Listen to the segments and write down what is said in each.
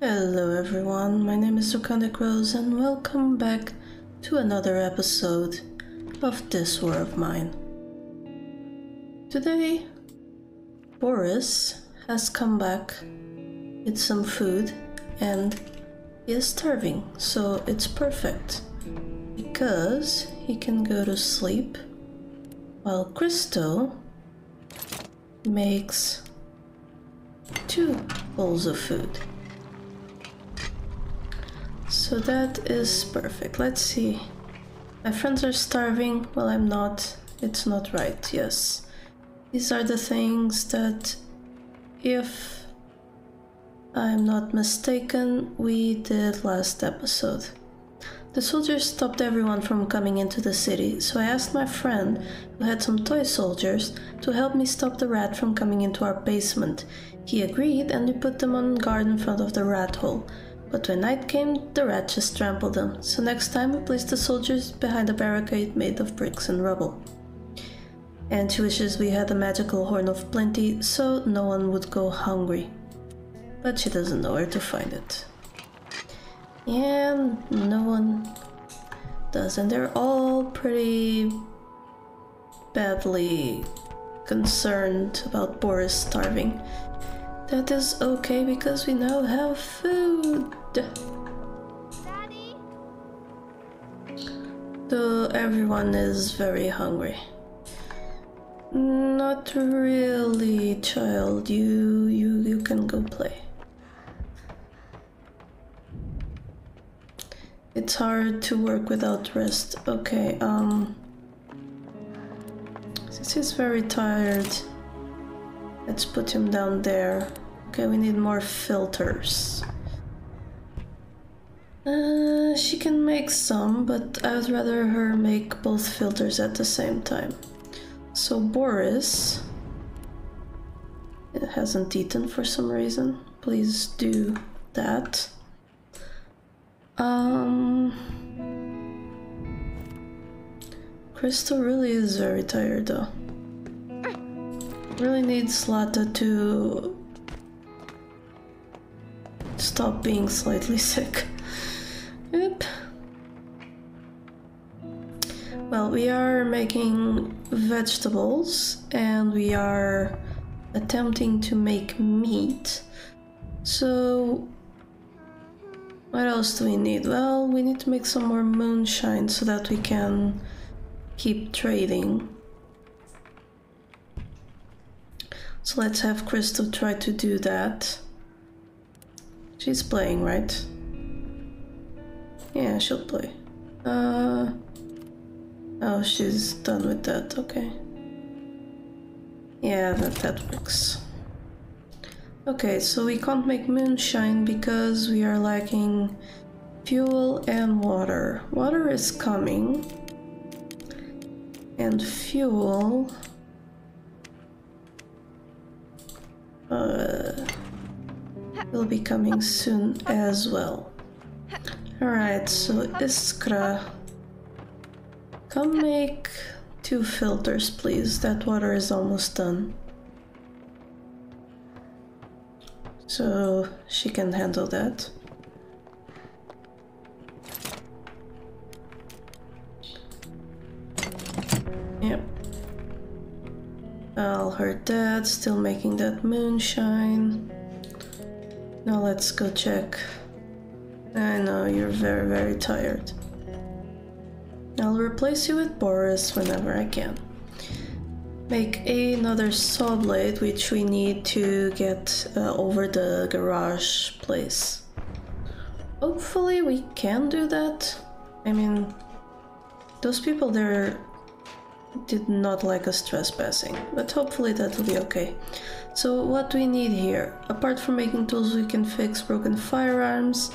Hello everyone, my name is Draconic Rose and welcome back to another episode of This War of Mine. Today, Boris has come back with some food and he is starving, so it's perfect because he can go to sleep while Crystal makes two bowls of food. So that is perfect. Let's see. My friends are starving. Well, I'm not. It's not right. Yes. These are the things that, if I'm not mistaken, we did last episode. The soldiers stopped everyone from coming into the city, so I asked my friend, who had some toy soldiers, to help me stop the rat from coming into our basement. He agreed, and we put them on guard in front of the rat hole. But when night came, the rat just trampled them, so next time we placed the soldiers behind a barricade made of bricks and rubble. And she wishes we had a magical horn of plenty so no one would go hungry. But she doesn't know where to find it. And no one does, and they're all pretty badly concerned about Boris starving. That is okay because we now have food. Daddy? Though everyone is very hungry. Not really, child. You you you can go play. It's hard to work without rest. Okay, um since he's very tired, let's put him down there. Okay, we need more filters. Uh, she can make some, but I would rather her make both filters at the same time. So Boris it hasn't eaten for some reason. Please do that. Um, Crystal really is very tired though. Really needs Zlata to stop being slightly sick. Yep. Well, we are making vegetables and we are attempting to make meat. So, what else do we need? Well, we need to make some more moonshine so that we can keep trading. So let's have Crystal try to do that. She's playing, right? Yeah, she'll play. Uh. Oh, she's done with that. Okay. Yeah, that that works. Okay, so we can't make moonshine because we are lacking fuel and water. Water is coming, and fuel. Uh, will be coming soon as well. Alright, so Iskra. Come make two filters, please. That water is almost done. So she can handle that. Yep. I'll hurt that, still making that moonshine. Now let's go check. I know you're very, very tired. I'll replace you with Boris whenever I can. Make another saw blade, which we need to get uh, over the garage place. Hopefully, we can do that. I mean, those people there did not like us trespassing, but hopefully that will be okay. So, what do we need here? Apart from making tools, we can fix broken firearms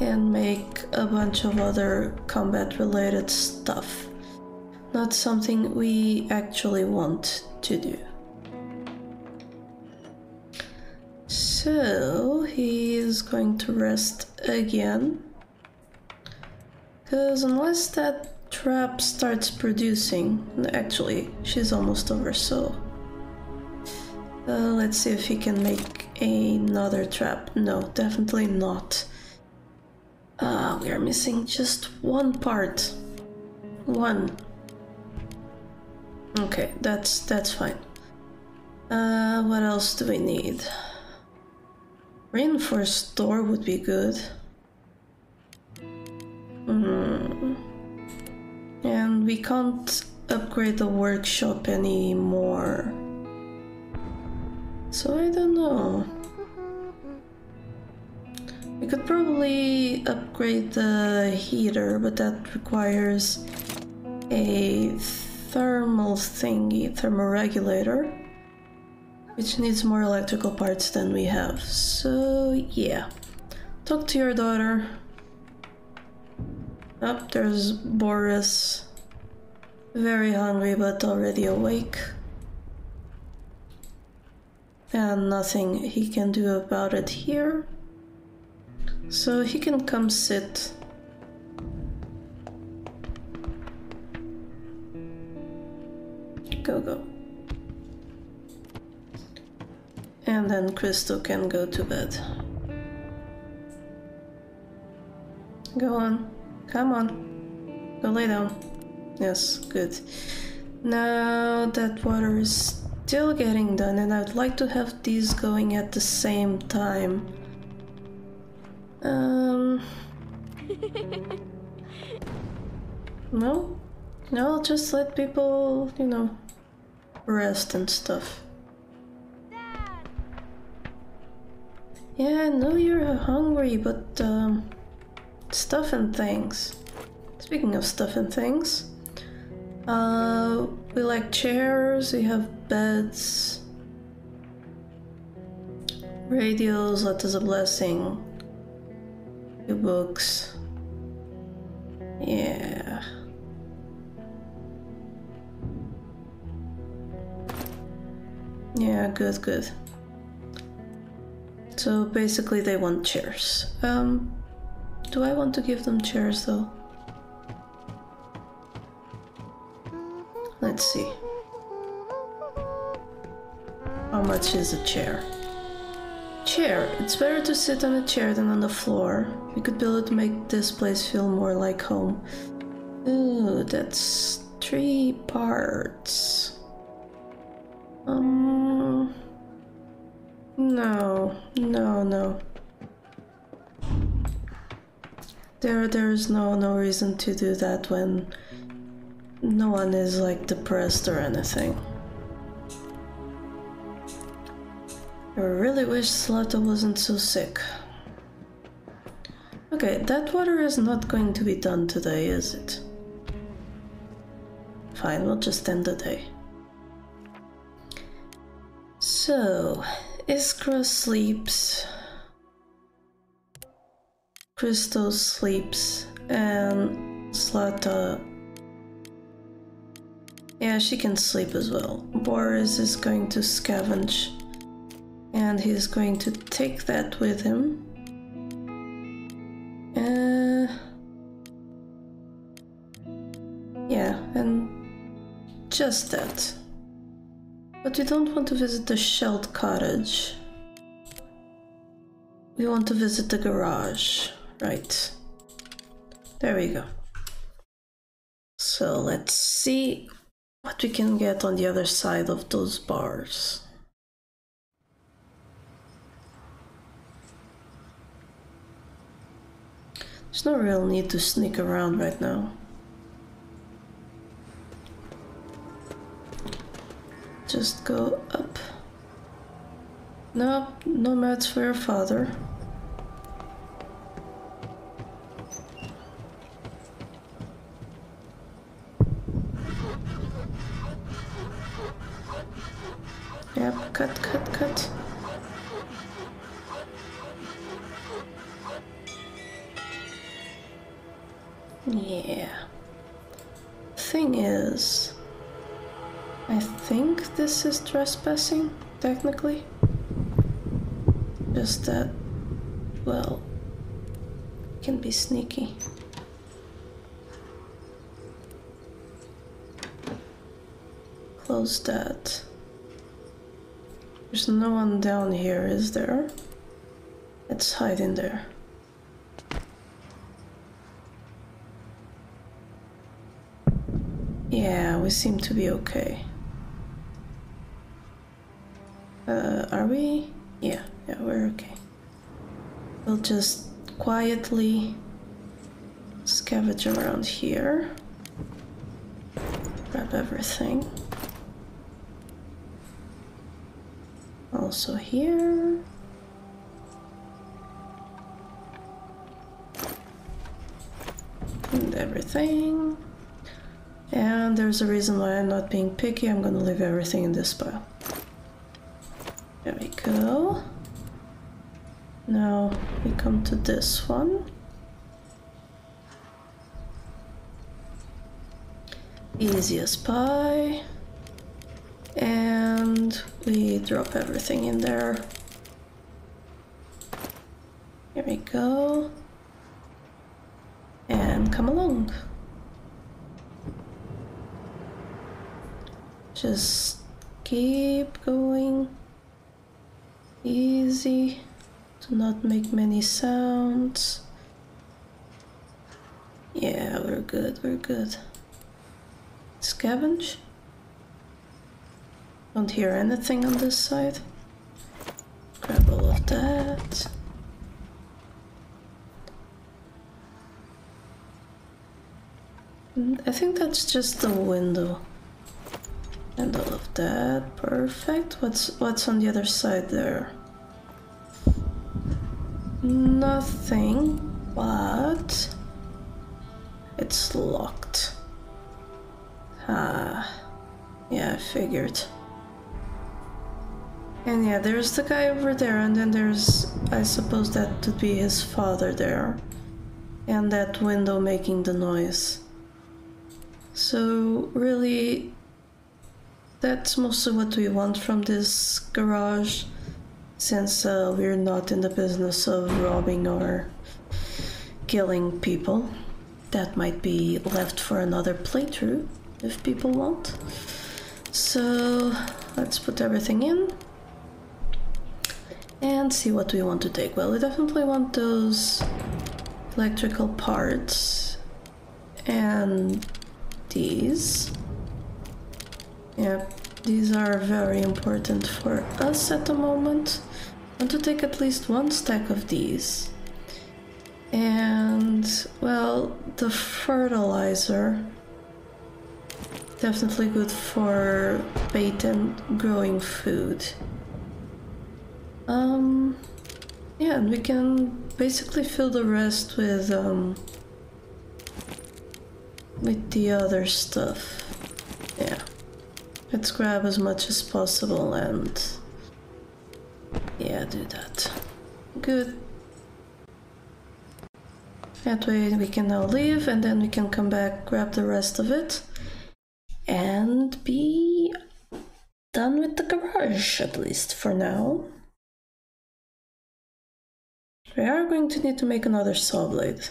and make a bunch of other combat related stuff. Not something we actually want to do. So he is going to rest again. Because unless that trap starts producing, actually, she's almost over, so. Uh, let's see if he can make another trap. No, definitely not. Uh, we are missing just one part. One. Okay, that's that's fine. Uh, what else do we need? Reinforced door would be good. Hmm. And we can't upgrade the workshop anymore. So I don't know. We could probably upgrade the heater, but that requires a thermal thingy, thermoregulator, which needs more electrical parts than we have. So yeah, talk to your daughter. Up oh, there's Boris. Very hungry but already awake. And nothing he can do about it here. So he can come sit. Go, go. And then Crystal can go to bed. Go on. Come on. Go lay down. Yes, good. Now that water is still getting done and I'd like to have these going at the same time. Um. no? No, I'll just let people, you know, rest and stuff. Yeah, I know you're hungry, but, um, stuff and things. Speaking of stuff and things, uh, we like chairs, we have beds, radios, Let us a blessing, Books. Yeah. Yeah, good, good. So basically they want chairs. Um, do I want to give them chairs though? Let's see. How much is a chair? Chair. It's better to sit on a chair than on the floor. We could build it to make this place feel more like home. Ooh, that's three parts. Um. No, no, no. There, there's no, no reason to do that when no one is like depressed or anything. I really wish Zlata wasn't so sick. Okay, that water is not going to be done today, is it? Fine, we'll just end the day. So, Iskra sleeps. Crystal sleeps. And Zlata... Yeah, she can sleep as well. Boris is going to scavenge and he's going to take that with him. Uh, yeah, and just that. But we don't want to visit the shelled cottage. We want to visit the garage. Right. There we go. So let's see what we can get on the other side of those bars. There's no real need to sneak around right now. Just go up. No, no mats for your father. Yep, cut, cut. Yeah. Thing is, I think this is trespassing, technically. Just that, well, can be sneaky. Close that. There's no one down here, is there? Let's hide in there. Yeah, we seem to be okay. Uh, are we? Yeah, yeah, we're okay. We'll just quietly scavenge around here. Grab everything. Also here. And everything. And there's a reason why I'm not being picky. I'm gonna leave everything in this pile. There we go. Now we come to this one. Easy as pie. And we drop everything in there. Here we go. And come along. Just keep going. Easy. Do not make many sounds. Yeah, we're good, we're good. Scavenge? Don't hear anything on this side. Grab all of that. Mm, I think that's just the window. That. Perfect. What's what's on the other side there? Nothing, but it's locked. Ah, yeah, I figured. And yeah, there's the guy over there, and then there's, I suppose that would be his father there. And that window making the noise. So, really, that's mostly what we want from this garage, since uh, we're not in the business of robbing or killing people. That might be left for another playthrough, if people want. So, let's put everything in and see what we want to take. Well, we definitely want those electrical parts and these. Yeah, these are very important for us at the moment. I want to take at least one stack of these. And, well, the fertilizer. Definitely good for bait and growing food. Um, yeah, and we can basically fill the rest with, um, with the other stuff. Yeah. Let's grab as much as possible and, yeah, do that. Good. That way we can now leave and then we can come back, grab the rest of it, and be done with the garage, at least for now. We are going to need to make another saw blade.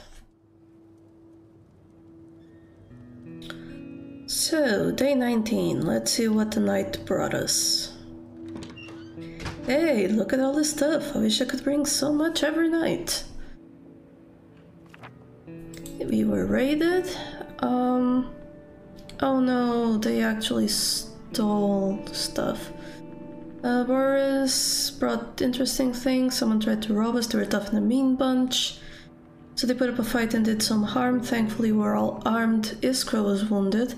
So, day 19. Let's see what the night brought us. Hey, look at all this stuff. I wish I could bring so much every night. We were raided. Um. Oh no, they actually stole stuff. Uh, Boris brought interesting things. Someone tried to rob us. They were tough and a mean bunch. So they put up a fight and did some harm. Thankfully, we were all armed. Iskra was wounded.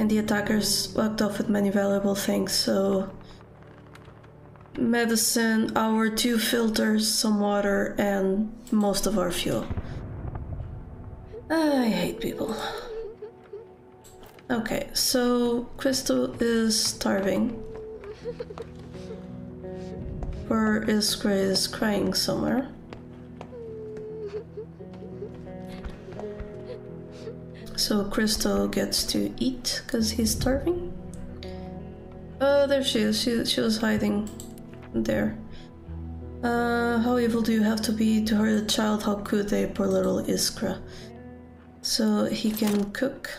And the attackers walked off with many valuable things. So, medicine, our two filters, some water, and most of our fuel. I hate people. Okay, so Crystal is starving. Or is Grace crying somewhere? So Crystal gets to eat because he's starving. Oh, there she is. She, she was hiding there. Uh, how evil do you have to be to hurt a child? How could they, poor little Iskra? So he can cook.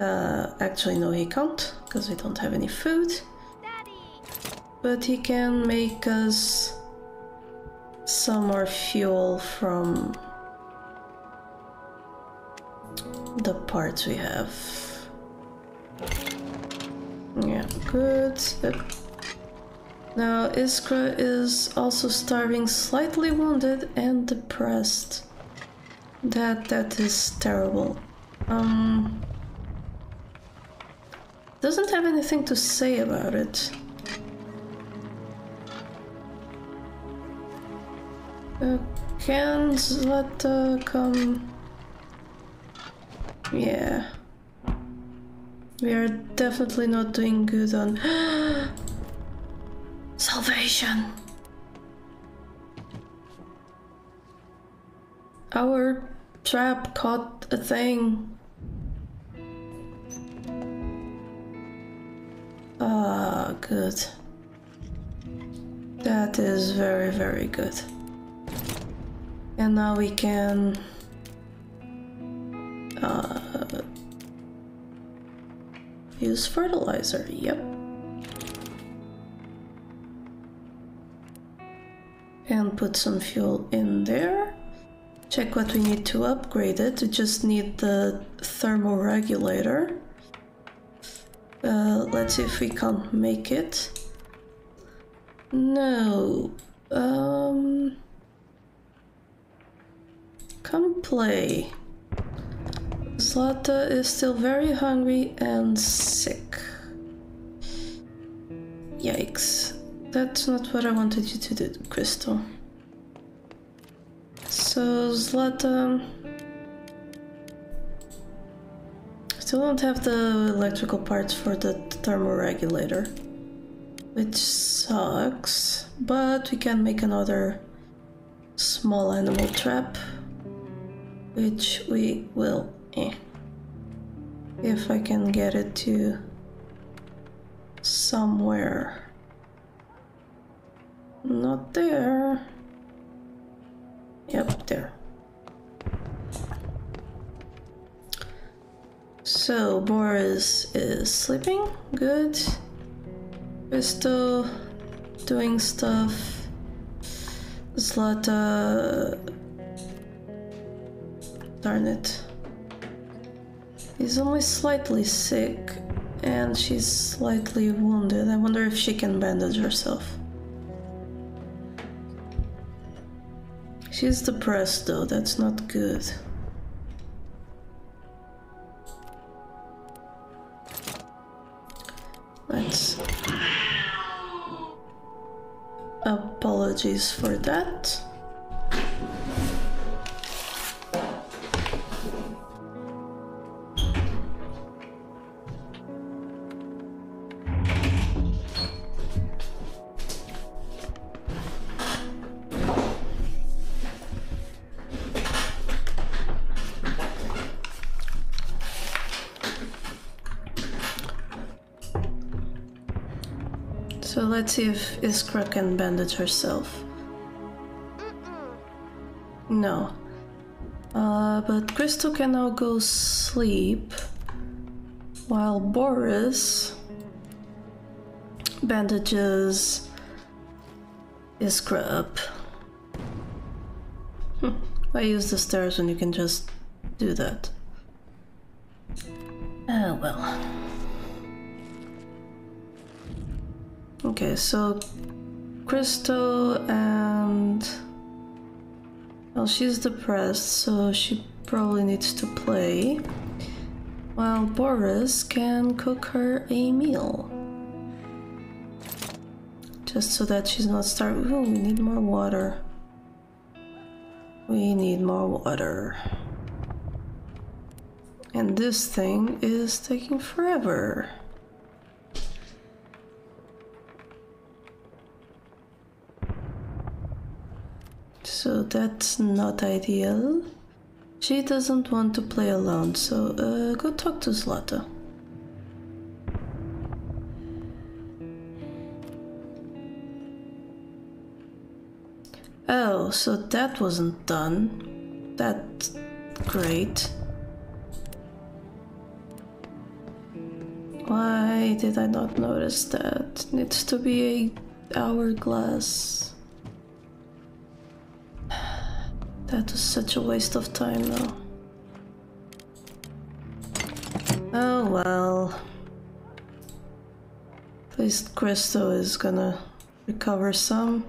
Uh, actually, no, he can't because we don't have any food. but he can make us some more fuel from the parts we have. Yeah, good. Now Iskra is also starving, slightly wounded and depressed. That that is terrible. Um doesn't have anything to say about it. Uh, can Zlata come? Yeah. We are definitely not doing good on salvation. Our trap caught a thing. Ah, good. That is very, very good. And now we can use fertilizer. Yep. And put some fuel in there. Check what we need to upgrade it. We just need the thermoregulator. Uh, let's see if we can't make it. No. Um. Come play. Zlata is still very hungry and sick. Yikes. That's not what I wanted you to do, Crystal. So, Zlata... Still don't have the electrical parts for the thermoregulator. Which sucks, but we can make another small animal trap. Which we will Eh. If I can get it to somewhere. Not there. Yep, there. So Boris is sleeping. Good. still doing stuff. Zlata. Darn it. He's only slightly sick and she's slightly wounded. I wonder if she can bandage herself. She's depressed though, that's not good. Let's... Apologies for that. Let's see if Iskra can bandage herself. No. Uh, but Crystal can now go sleep while Boris bandages Iskra up. Hm. Why use the stairs when you can just do that? Okay, so Crystal and well, she's depressed, so she probably needs to play. While Boris can cook her a meal. Just so that she's not starving. Ooh, we need more water. We need more water. And this thing is taking forever. So that's not ideal. She doesn't want to play alone, so uh, go talk to Zlata. Oh, so that wasn't done. That's great. Why did I not notice that? Needs to be a hourglass. That was such a waste of time though. Oh well. At least Christo is gonna recover some.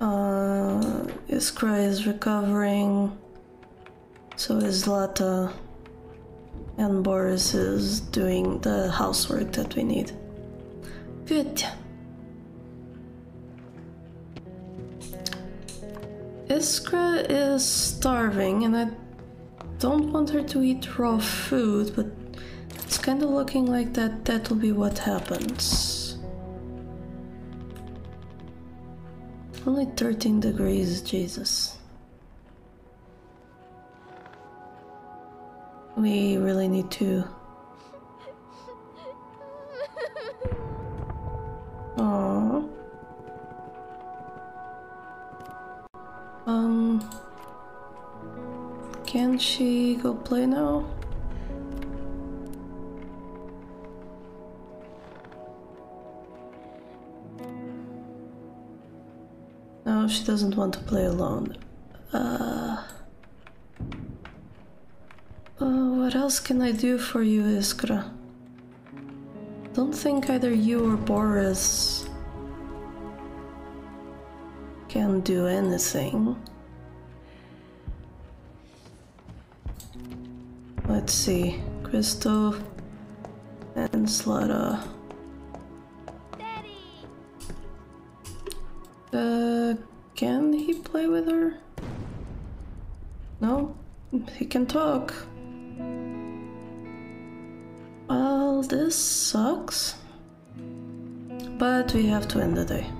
Uh, Iskra is recovering. So is Zlata. And Boris is doing the housework that we need. Good. Iskra is starving and I don't want her to eat raw food, but it's kind of looking like that that will be what happens. Only 13 degrees, Jesus. We really need to. Can she go play now? No, she doesn't want to play alone. Uh, uh, what else can I do for you, Iskra? Don't think either you or Boris can do anything. Let's see. Crystal and Zlata. Uh, can he play with her? No? He can talk. Well, this sucks. But we have to end the day.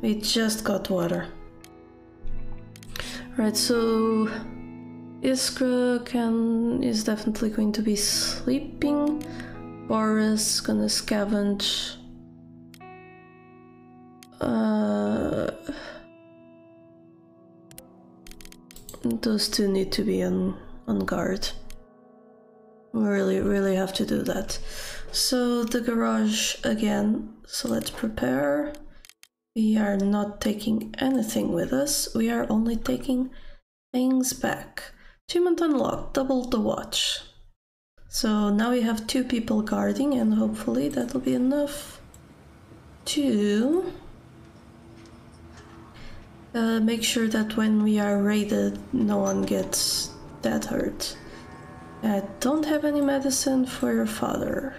We just got water. Right, so Iskra can is definitely going to be sleeping. Boris gonna scavenge uh, those two need to be on, on guard. We really, really have to do that. So the garage again. So let's prepare. We are not taking anything with us. We are only taking things back. Achievement unlocked, double the watch. So now we have two people guarding and hopefully that'll be enough to uh, make sure that when we are raided, no one gets that hurt. I don't have any medicine for your father.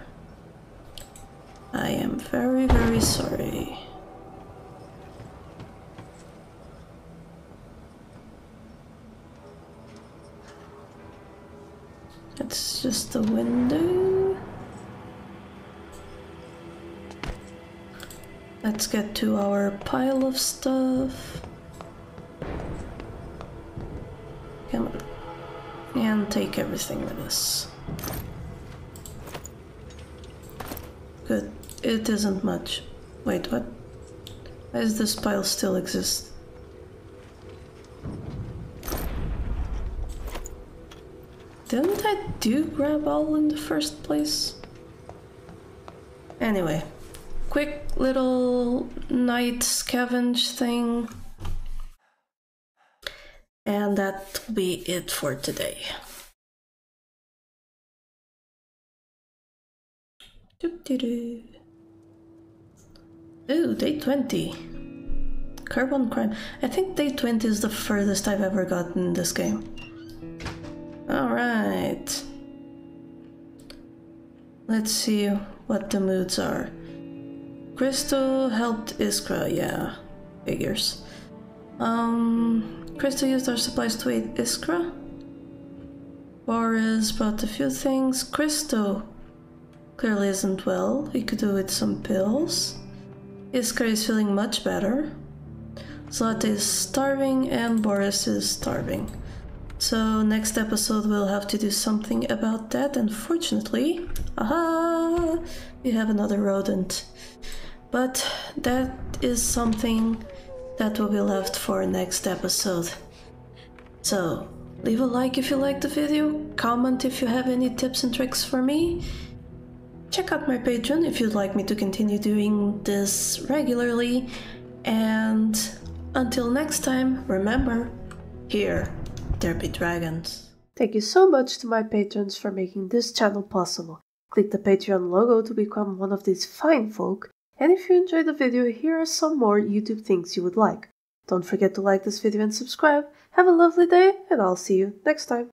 I am very, very sorry. It's just a window. Let's get to our pile of stuff. Come on. And take everything with us. Good. It isn't much. Wait, what? Why does this pile still exist? Do grab all in the first place? Anyway, quick little night scavenge thing. And that'll be it for today. Ooh, day 20. Carbon crime. I think day 20 is the furthest I've ever gotten in this game. Alright. Let's see what the moods are. Crystal helped Iskra, yeah. Figures. Um, Crystal used our supplies to aid Iskra. Boris brought a few things. Crystal clearly isn't well. He could do with some pills. Iskra is feeling much better. Zlata is starving and Boris is starving. So next episode we'll have to do something about that. Unfortunately, aha, we have another rodent. But that is something that will be left for next episode. So, leave a like if you liked the video, comment if you have any tips and tricks for me, check out my Patreon if you'd like me to continue doing this regularly. And until next time, remember, here there dragons. Thank you so much to my patrons for making this channel possible. Click the Patreon logo to become one of these fine folk. And if you enjoyed the video, here are some more YouTube things you would like. Don't forget to like this video and subscribe. Have a lovely day, and I'll see you next time.